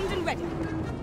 armed and ready.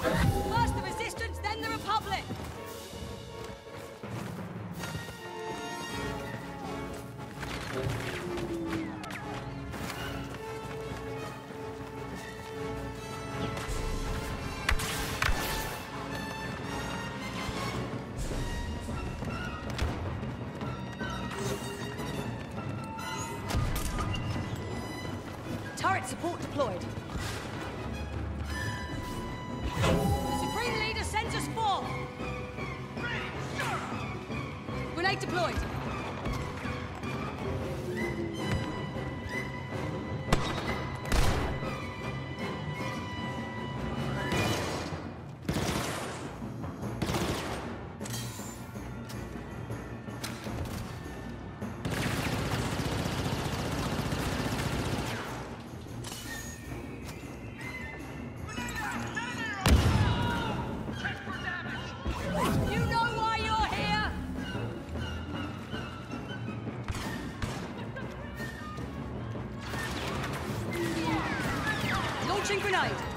First the Resistance, then the Republic! Turret support deployed. Light deployed. right.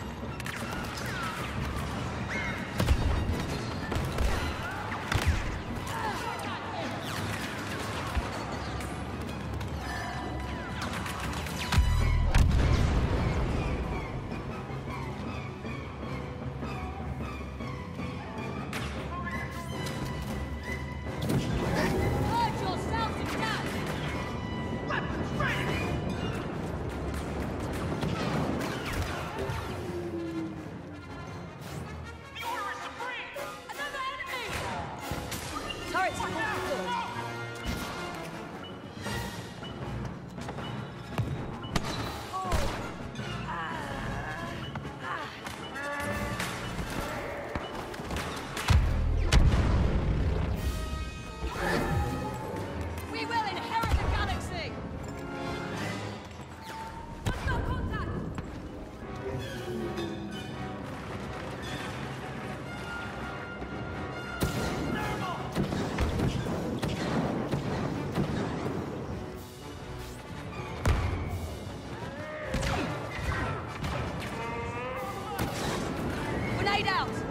Light out!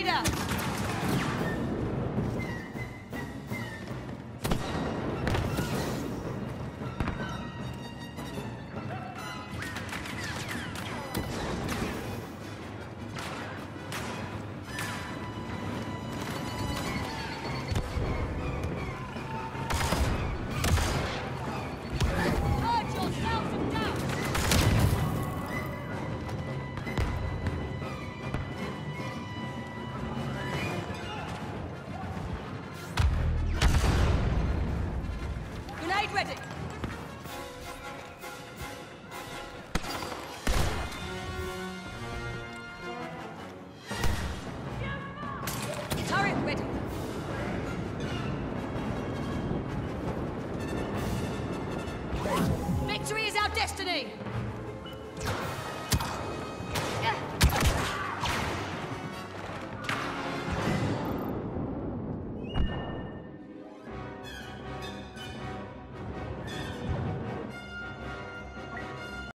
Grenade